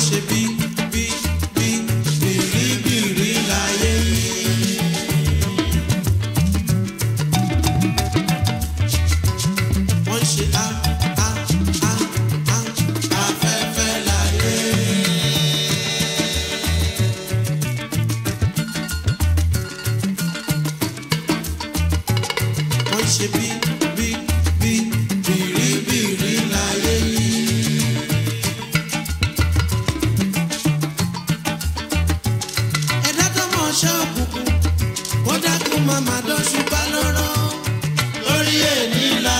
should be. òṣùpá lọ́rọ̀ lórí ènìlá.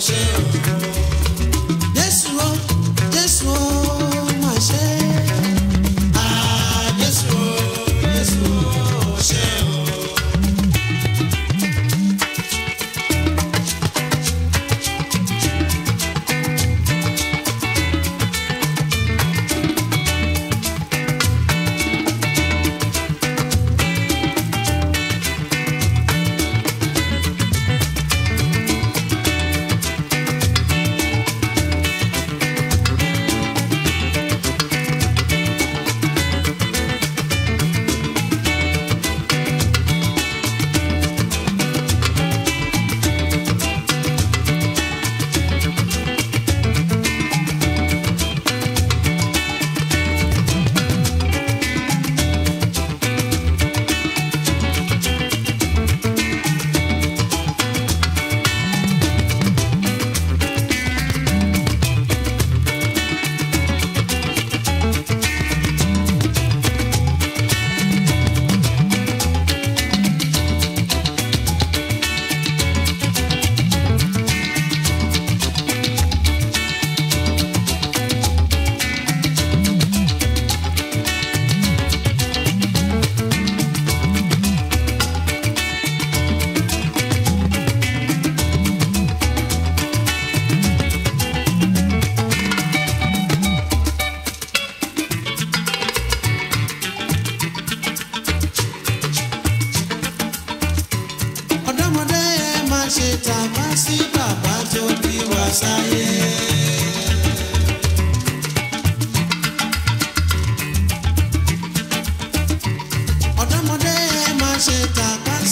chão.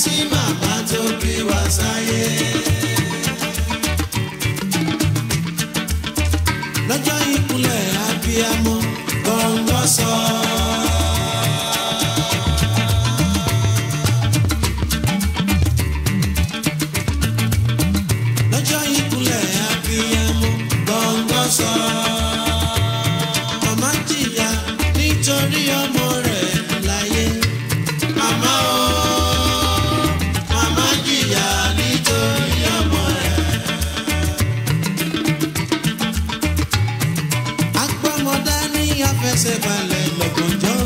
sí bàbá tó bí wa sáyé. lọ́jọ́ ìkúnlẹ̀ abiyamọ gbọ̀ngàn sọ. se vale lo con yo.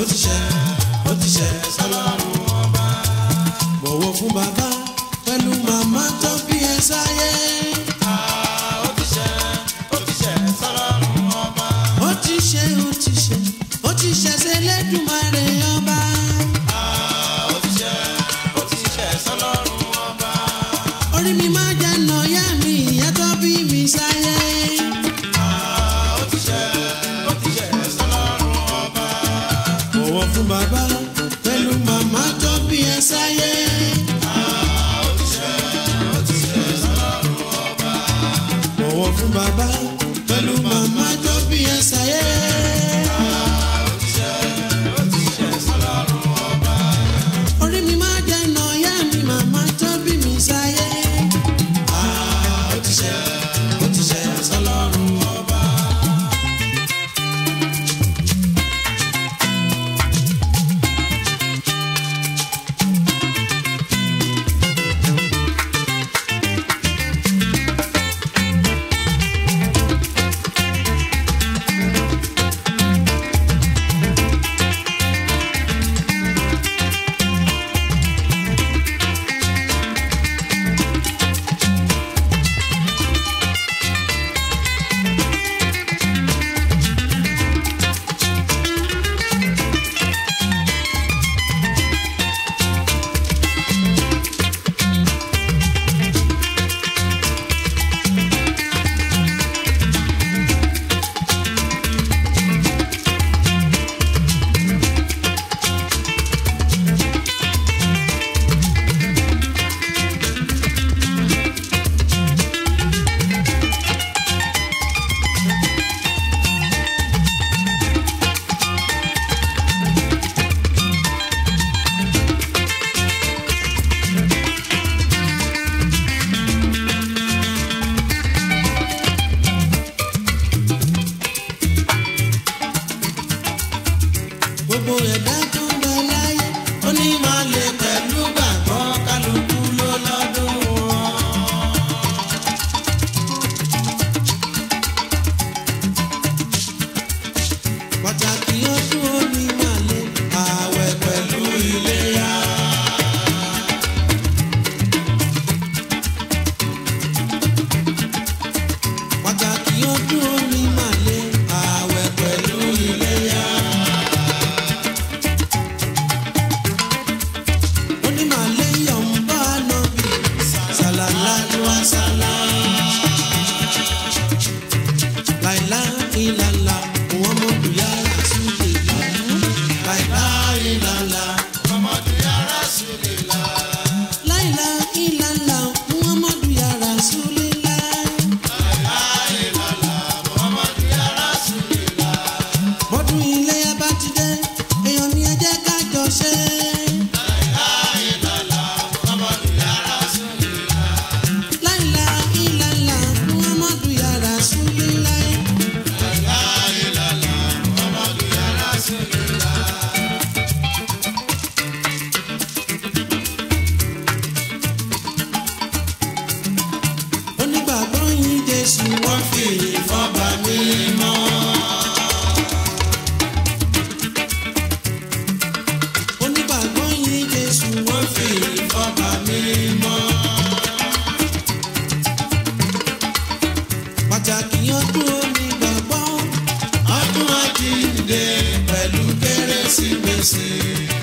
ó ti ṣe ó ti ṣe sọlọ́run ọba. bàbá pẹ̀lú màmá tó. bọ̀wọ̀ fún bàbá pẹ̀lú màmá tó bí ẹ ṣayé. sí.